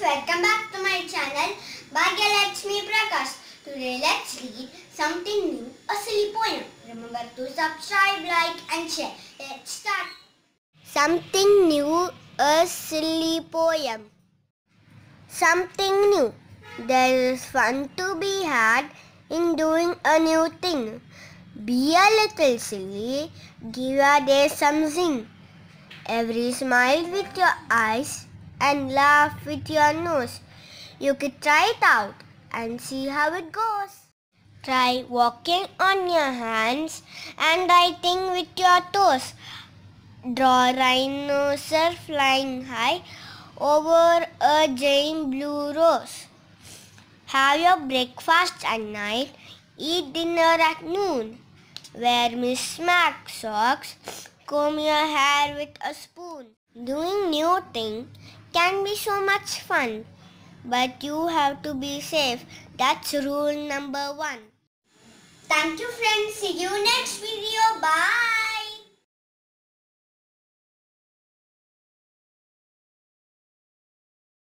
welcome back to my channel Bakkiyalakshmi Prakash. Today let's read something new, a silly poem. Remember to subscribe, like and share. Let's start. Something new, a silly poem. Something new. There is fun to be had in doing a new thing. Be a little silly, give a day some zing. Every smile with your eyes and laugh with your nose. You could try it out and see how it goes. Try walking on your hands and writing with your toes. Draw rhinoceros flying high over a giant blue rose. Have your breakfast at night, eat dinner at noon. Wear Miss Smack socks, comb your hair with a spoon. Doing new thing can be so much fun, but you have to be safe. That's rule number one. Thank you friends. See you next video. Bye.